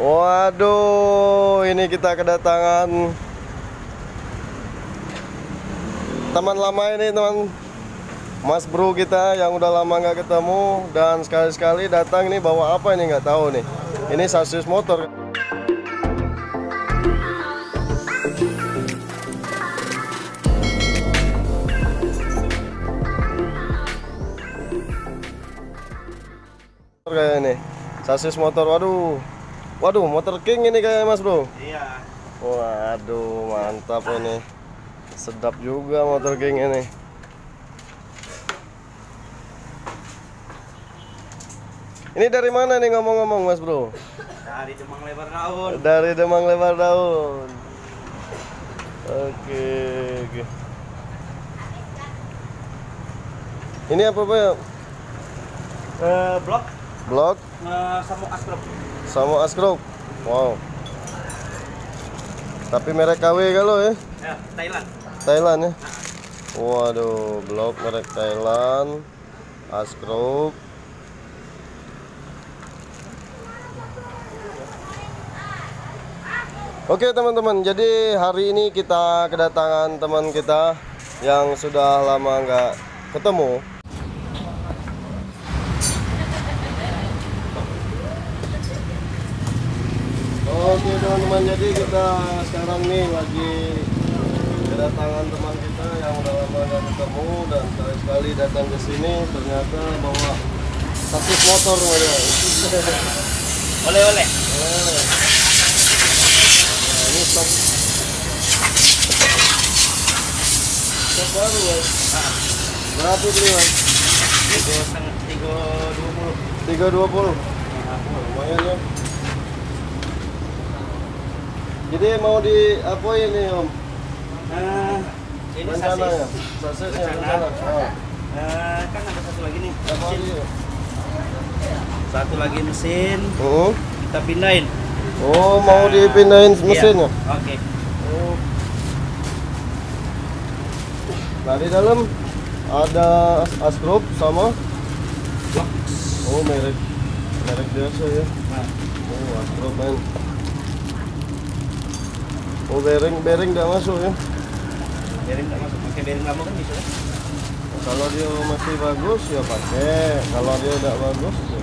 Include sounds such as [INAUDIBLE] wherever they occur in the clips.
Waduh, ini kita kedatangan teman lama ini teman Mas Bro kita yang udah lama nggak ketemu dan sekali-sekali datang nih bawa apa ini nggak tahu nih. Ini sasis motor. kayak ini sasis motor waduh waduh motor king ini kayak mas bro. Iya. waduh mantap ini. Sedap juga motor king ini. Ini dari mana nih ngomong-ngomong mas bro? Dari Demang lebar daun. dari Demang Lebar Daun. Oke oke. Ini apa pak? Eh, blok. Blok. Eh, sama askrop. Sama askrop wow. Tapi merek KW kalau ya Ya, Thailand. Thailand ya? Waduh blok merek Thailand. Askrop Oke teman-teman, jadi hari ini kita kedatangan teman kita yang sudah lama nggak ketemu. Oke teman-teman, jadi kita sekarang nih lagi kedatangan teman kita yang udah lama nggak ketemu dan sekali-sekali datang ke sini ternyata bawa sasis motor ya. [LAUGHS] Oleh-oleh. Nah, ini stok stok baru ya. Berapa beli mas? Tiga dua puluh. Tiga dua puluh. Lumayan ya. Jadi mau di apa ini om? Eh, ini Rencana ya? sasis. Rencana. rencana. Oh. Eh, kan ada satu lagi nih. Mesin. Satu lagi mesin. Oh. Kita pindahin. Oh mau dipindahin Iya. mesinnya? Oke. Oh. Nah di dalam ada as group sama Box. oh merek merek biasa ya. Nah, Oh as group main. Oh bearing bearing nggak masuk ya. bearing nggak masuk. Pakai bearing lama kan bisa. kan? Kalau dia masih bagus ya pakai. Kalau dia tidak bagus ya.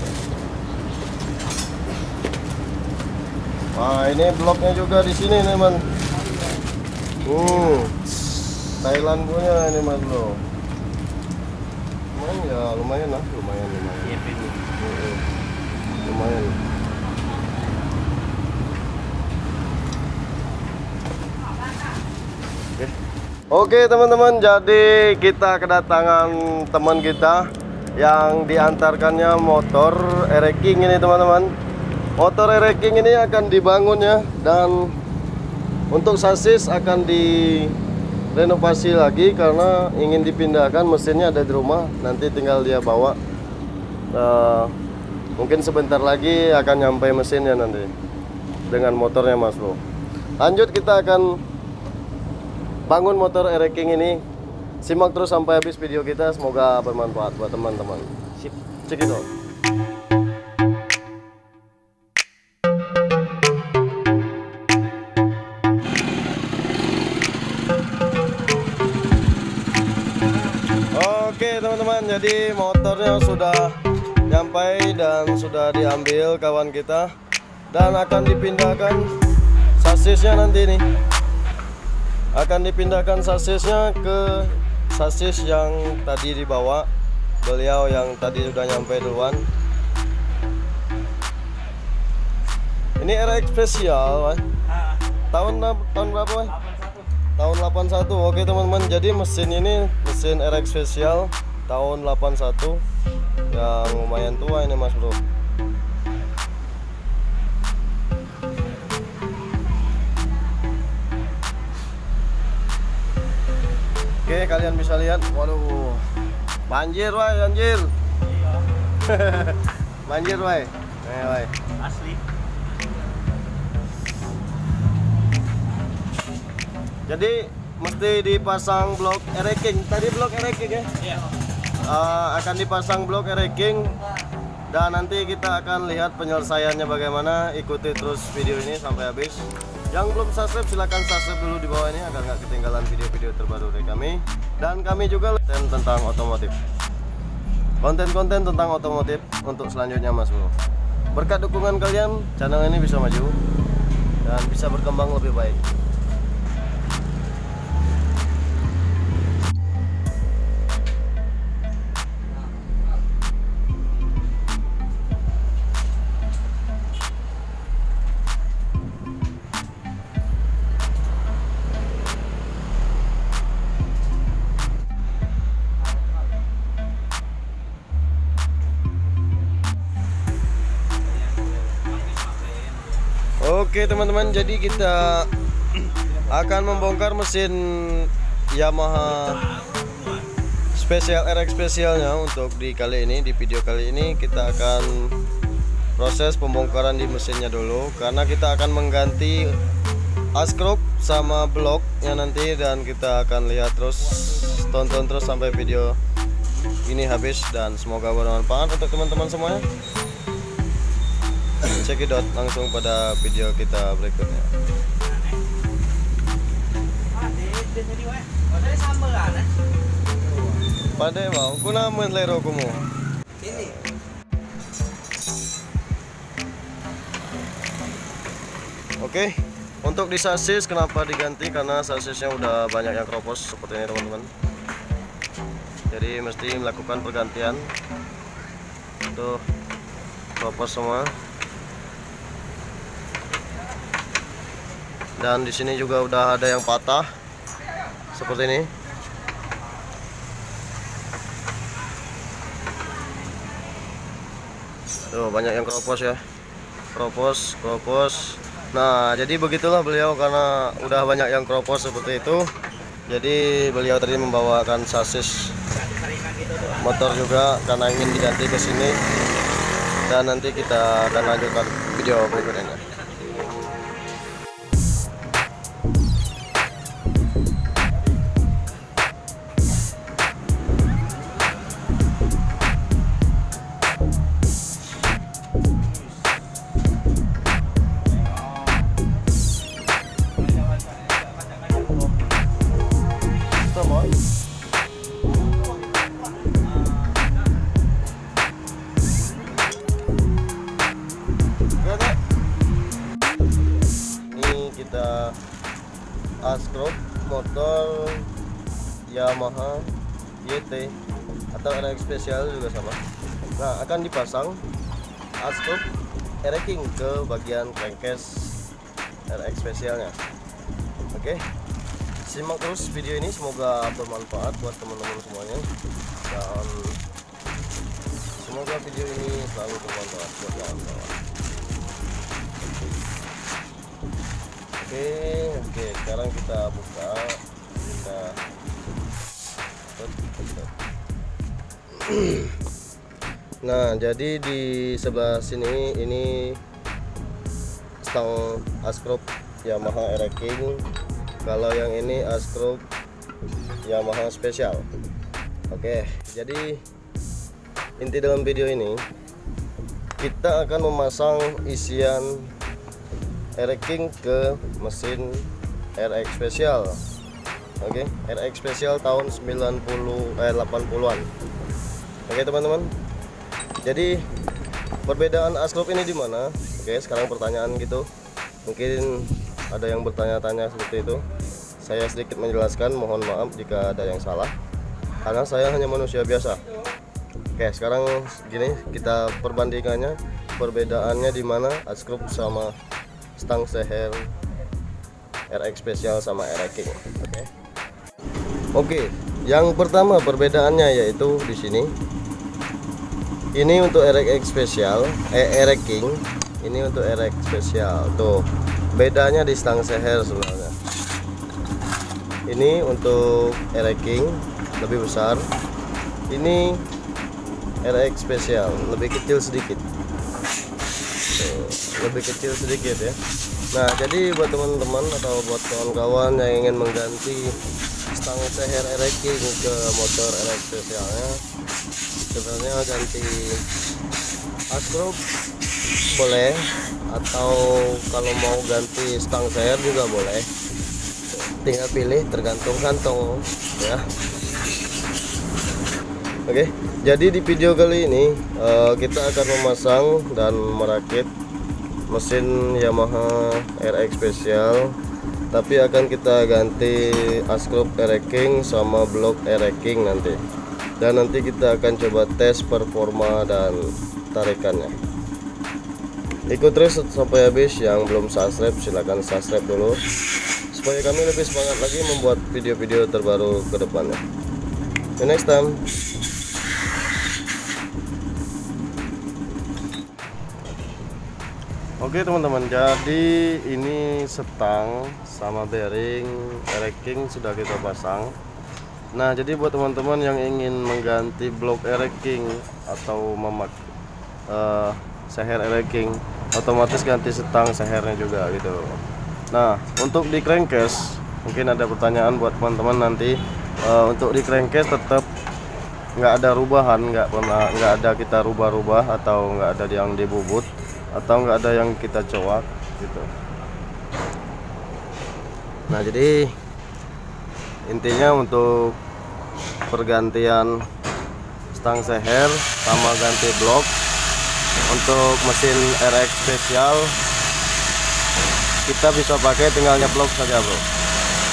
Wah ini bloknya juga di sini nih man. Hmm. Thailand punya ini mas bro. Lumayan ya lumayan lah lumayan lumayan. Iya. Hmm. Lumayan. Oke teman-teman, jadi kita kedatangan teman kita yang diantarkannya motor ereking ini teman-teman. Motor ereking ini akan dibangun ya dan untuk sasis akan direnovasi lagi karena ingin dipindahkan mesinnya ada di rumah nanti tinggal dia bawa Eh, mungkin sebentar lagi akan nyampe mesinnya nanti dengan motornya mas bro lanjut kita akan bangun motor ereking ini. Simak terus sampai habis video kita. Semoga bermanfaat buat teman-teman. Sip. cek itu. Oke teman-teman. Jadi motornya sudah nyampe dan sudah diambil kawan kita. Dan akan dipindahkan sasisnya nanti nih akan dipindahkan sasisnya ke sasis yang tadi dibawa beliau yang tadi sudah nyampe duluan ini RX spesial. Ah, tahun tahun berapa? 81. tahun 81 oke teman-teman jadi mesin ini mesin RX spesial tahun 81 yang lumayan tua ini mas bro oke kalian bisa lihat waduh banjir wah [LAUGHS] banjir banjir wah eh, wah. Asli. Jadi mesti dipasang blok ereking. Tadi blok ereking ya. Iya. Eh, akan dipasang blok ereking dan nanti kita akan lihat penyelesaiannya bagaimana ikuti terus video ini sampai habis yang belum subscribe silahkan subscribe dulu di bawah ini agar nggak ketinggalan video-video terbaru dari kami. Dan kami juga konten tentang otomotif. Konten-konten tentang otomotif untuk selanjutnya mas bro. Berkat dukungan kalian channel ini bisa maju dan bisa berkembang lebih baik Oke teman-teman, jadi kita akan membongkar mesin Yamaha spesial RX spesialnya untuk di kali ini di video kali ini. Kita akan proses pembongkaran di mesinnya dulu karena kita akan mengganti askrop sama bloknya nanti dan kita akan lihat terus tonton terus sampai video ini habis dan semoga bermanfaat untuk teman-teman semuanya cekidot langsung pada video kita berikutnya pada mau aku namun lero kumu Oke, untuk di sasis kenapa diganti? Karena sasisnya udah banyak yang kropos seperti ini teman-teman. Jadi mesti melakukan pergantian. Tuh kropos semua. Dan di sini juga udah ada yang patah seperti ini. Tuh banyak yang kropos ya. Kropos, kropos. Nah, jadi begitulah beliau karena udah banyak yang kropos seperti itu. Jadi beliau tadi membawakan sasis motor juga karena ingin diganti ke sini. Dan nanti kita akan lanjutkan video berikutnya. RX spesial juga sama. Nah, akan dipasang askrop ereking ke bagian crankcase RX spesialnya. Oke. Simak terus video ini semoga bermanfaat buat teman-teman semuanya dan semoga video ini selalu bermanfaat buat kawan-kawan. Oke, oke, sekarang kita buka kita Nah, jadi di sebelah sini ini stang askrop Yamaha RX King kalau yang ini askrop Yamaha spesial oke jadi inti dalam video ini kita akan memasang isian RX King ke mesin RX spesial oke RX spesial tahun 90 eh 80-an oke teman-teman. Jadi perbedaan askrop ini di mana? Oke sekarang pertanyaan gitu. Mungkin ada yang bertanya-tanya seperti itu. Saya sedikit menjelaskan mohon maaf jika ada yang salah. Karena saya hanya manusia biasa. Oke sekarang gini kita perbandingannya. Perbedaannya di mana askrop sama stang seher RX spesial sama RX King. Oke. Oke yang pertama perbedaannya yaitu di sini ini untuk RX spesial eh RX King. Ini untuk RX spesial. Tuh bedanya di stang seher sebenarnya. Ini untuk RX King lebih besar. Ini RX spesial lebih kecil sedikit. Lebih kecil sedikit ya. Nah jadi buat teman-teman atau buat kawan-kawan yang ingin mengganti stang seher ereking ke motor erek spesialnya sebenarnya ganti askrop boleh atau kalau mau ganti stang seher juga boleh. Tinggal pilih tergantung kantong ya. Oke, jadi di video kali ini eh, kita akan memasang dan merakit mesin Yamaha RX Special tapi akan kita ganti askrop ereking sama blok ereking nanti dan nanti kita akan coba tes performa dan tarikannya. Ikut terus sampai habis. Yang belum subscribe silahkan subscribe dulu. Supaya kami lebih semangat lagi membuat video-video terbaru ke depannya. See you next time. Oke teman-teman, jadi ini setang sama bearing ereking sudah kita pasang. Nah, jadi buat teman-teman yang ingin mengganti blok ereking atau memak eh, seher ereking, otomatis ganti setang sehernya juga gitu. Nah, untuk di crankcase mungkin ada pertanyaan buat teman-teman nanti eh, untuk di crankcase tetap nggak ada rubahan, nggak pernah nggak ada kita rubah-rubah atau nggak ada yang dibubut atau nggak ada yang kita cowok gitu nah jadi intinya untuk pergantian stang seher sama ganti blok untuk mesin RX spesial kita bisa pakai tinggal nyeplok saja bro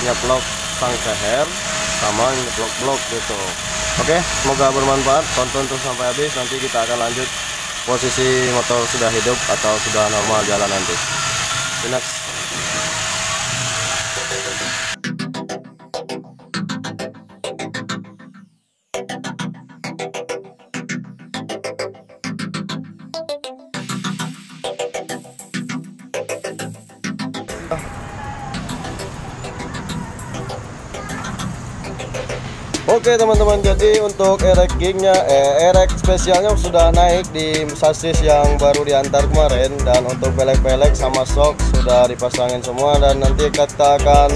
nyeplok stang seher sama nyeplok blok gitu oke semoga bermanfaat tonton terus sampai habis nanti kita akan lanjut posisi motor sudah hidup atau sudah normal jalan nanti. See next. Oke teman-teman jadi untuk erekingnya eh, erek spesialnya sudah naik di sasis yang baru diantar kemarin. Dan untuk pelek-pelek sama sok sudah dipasangin semua. Dan nanti kita akan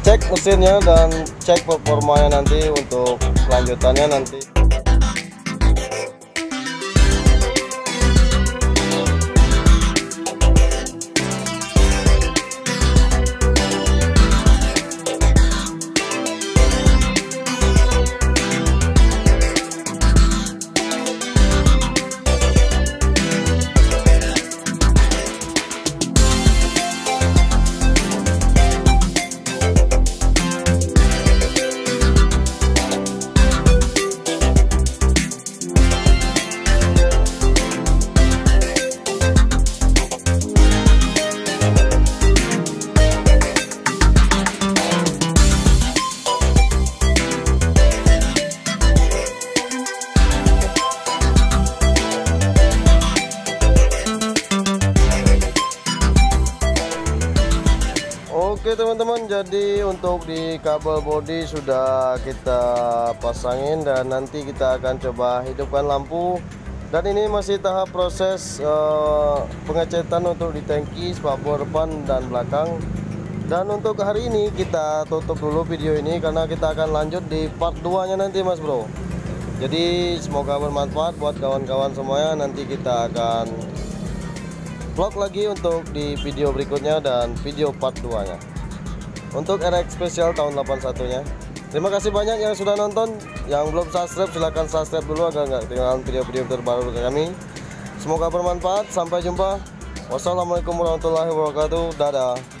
cek mesinnya dan cek performanya nanti untuk kelanjutannya nanti Oke teman-teman jadi untuk di kabel body sudah kita pasangin dan nanti kita akan coba hidupkan lampu. Dan ini masih tahap proses eh, pengecetan untuk di tangki spakbor depan dan belakang. Dan untuk hari ini kita tutup dulu video ini karena kita akan lanjut di part 2 nya nanti mas bro. Jadi semoga bermanfaat buat kawan-kawan semuanya. Nanti kita akan vlog lagi untuk di video berikutnya dan video part 2 nya untuk RX spesial tahun 81 nya terima kasih banyak yang sudah nonton. Yang belum subscribe silahkan subscribe dulu agar nggak ketinggalan video-video terbaru dari kami. Semoga bermanfaat. Sampai jumpa. Wassalamualaikum warahmatullahi wabarakatuh. Dadah